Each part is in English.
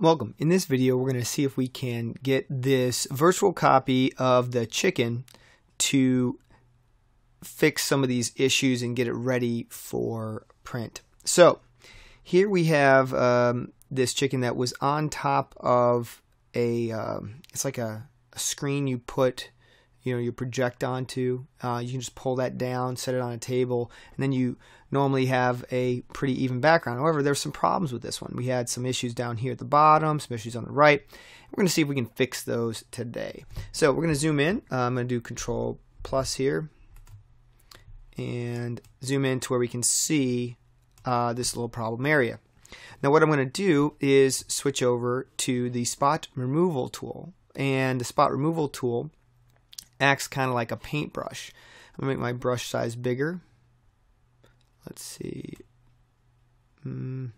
Welcome. In this video, we're going to see if we can get this virtual copy of the chicken to fix some of these issues and get it ready for print. So here we have um, this chicken that was on top of a, um, it's like a, a, screen you put, you know, you project onto. Uh, you can just pull that down, set it on a table, and then you normally have a pretty even background. However, there's some problems with this one. We had some issues down here at the bottom, some issues on the right. We're going to see if we can fix those today. So we're going to zoom in. Uh, I'm going to do Control plus here and zoom in to where we can see uh, this little problem area. Now what I'm going to do is switch over to the spot removal tool and the spot removal tool acts kind of like a paintbrush. I'm going to make my brush size bigger let's see, mm,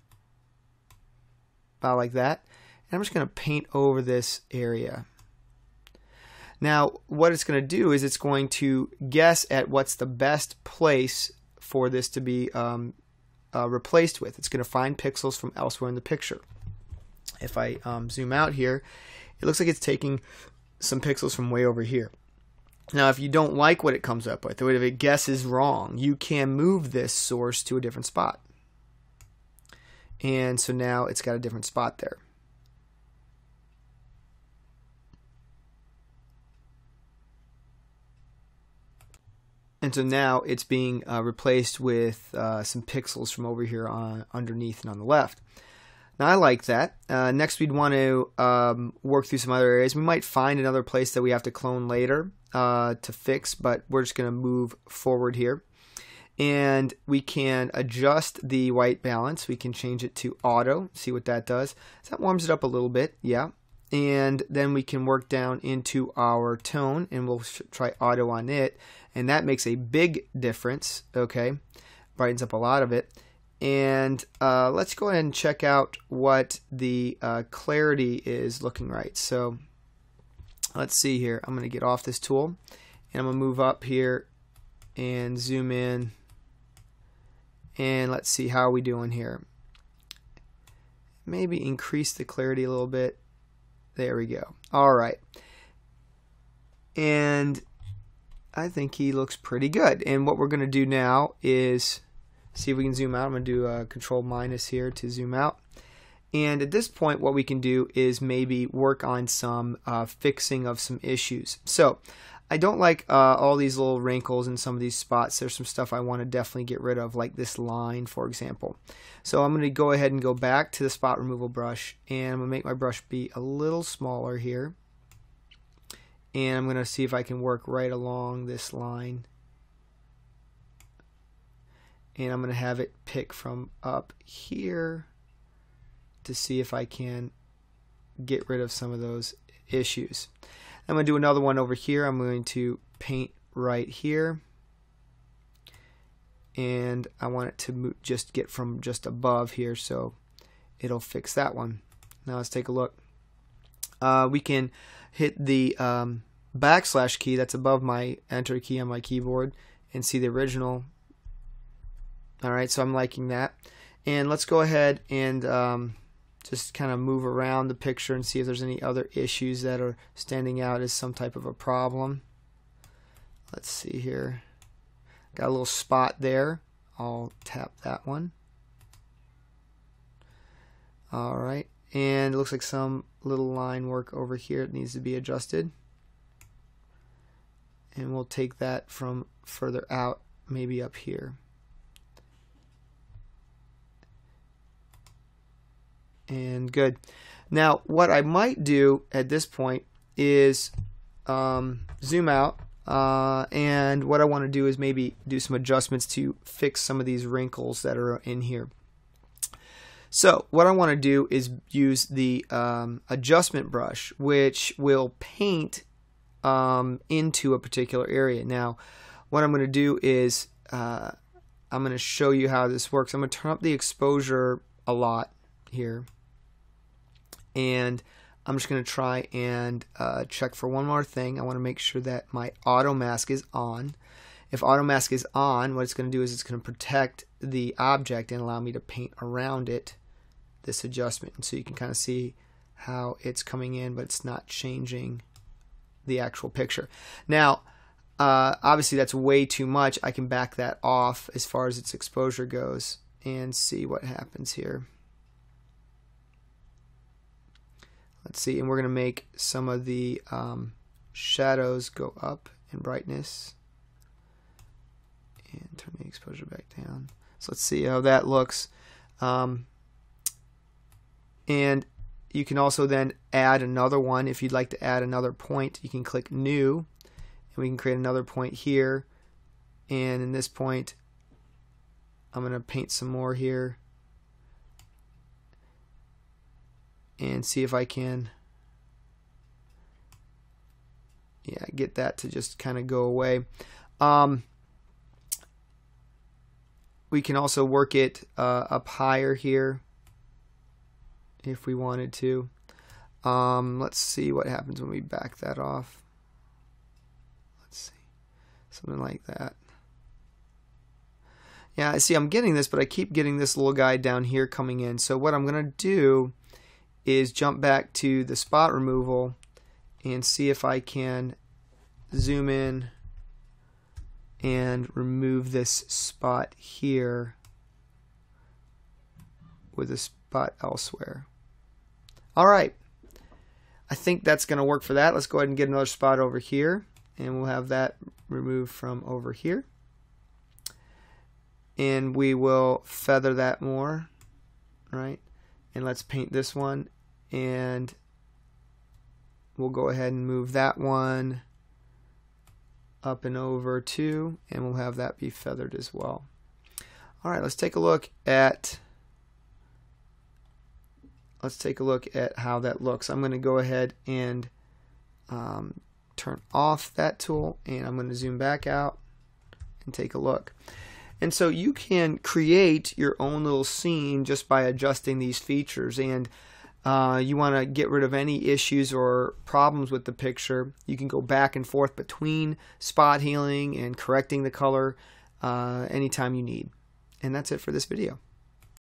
about like that. And I'm just going to paint over this area. Now, what it's going to do is it's going to guess at what's the best place for this to be um, uh, replaced with. It's going to find pixels from elsewhere in the picture. If I um, zoom out here, it looks like it's taking some pixels from way over here. Now, if you don't like what it comes up with, or if it guesses wrong, you can move this source to a different spot. And so now it's got a different spot there. And so now it's being uh, replaced with uh, some pixels from over here on underneath and on the left. Now I like that. Uh, next we'd want to um, work through some other areas. We might find another place that we have to clone later uh, to fix, but we're just going to move forward here. And we can adjust the white balance. We can change it to auto, see what that does. So that warms it up a little bit, yeah. And then we can work down into our tone and we'll try auto on it. And that makes a big difference, okay? Brightens up a lot of it. And uh, let's go ahead and check out what the uh, clarity is looking right. So let's see here. I'm going to get off this tool and I'm going to move up here and zoom in. And let's see how we doing here. Maybe increase the clarity a little bit. There we go. All right. And I think he looks pretty good. And what we're going to do now is see if we can zoom out. I'm going to do a control minus here to zoom out. And at this point, what we can do is maybe work on some uh, fixing of some issues. So I don't like uh, all these little wrinkles in some of these spots. There's some stuff I want to definitely get rid of, like this line, for example. So I'm going to go ahead and go back to the spot removal brush, and I'm going to make my brush be a little smaller here. And I'm going to see if I can work right along this line and I'm going to have it pick from up here to see if I can get rid of some of those issues. I'm going to do another one over here. I'm going to paint right here and I want it to just get from just above here so it'll fix that one. Now let's take a look. Uh, we can hit the um, backslash key that's above my enter key on my keyboard and see the original all right, so I'm liking that. And let's go ahead and um, just kind of move around the picture and see if there's any other issues that are standing out as some type of a problem. Let's see here. Got a little spot there. I'll tap that one. All right, and it looks like some little line work over here that needs to be adjusted. And we'll take that from further out, maybe up here. And good. Now, what I might do at this point is um, zoom out, uh, and what I want to do is maybe do some adjustments to fix some of these wrinkles that are in here. So what I want to do is use the um, adjustment brush, which will paint um, into a particular area. Now, what I'm going to do is uh, I'm going to show you how this works. I'm going to turn up the exposure a lot here and I'm just going to try and uh, check for one more thing. I want to make sure that my auto mask is on. If auto mask is on, what it's going to do is it's going to protect the object and allow me to paint around it this adjustment. And so you can kind of see how it's coming in, but it's not changing the actual picture. Now, uh, obviously that's way too much. I can back that off as far as its exposure goes and see what happens here. Let's see, and we're going to make some of the um, shadows go up in brightness and turn the exposure back down. So let's see how that looks. Um, and you can also then add another one. If you'd like to add another point, you can click New, and we can create another point here. And in this point, I'm going to paint some more here and see if I can yeah get that to just kind of go away. Um, we can also work it uh, up higher here if we wanted to. Um, let's see what happens when we back that off. Let's see. Something like that. Yeah, I see I'm getting this, but I keep getting this little guy down here coming in. So what I'm going to do is jump back to the spot removal and see if I can zoom in and remove this spot here with a spot elsewhere. All right. I think that's going to work for that. Let's go ahead and get another spot over here and we'll have that removed from over here and we will feather that more right and let's paint this one and we'll go ahead and move that one up and over too and we'll have that be feathered as well. Alright let's take a look at let's take a look at how that looks. I'm going to go ahead and um, turn off that tool and I'm going to zoom back out and take a look and so you can create your own little scene just by adjusting these features. And uh, you want to get rid of any issues or problems with the picture, you can go back and forth between spot healing and correcting the color uh, anytime you need. And that's it for this video.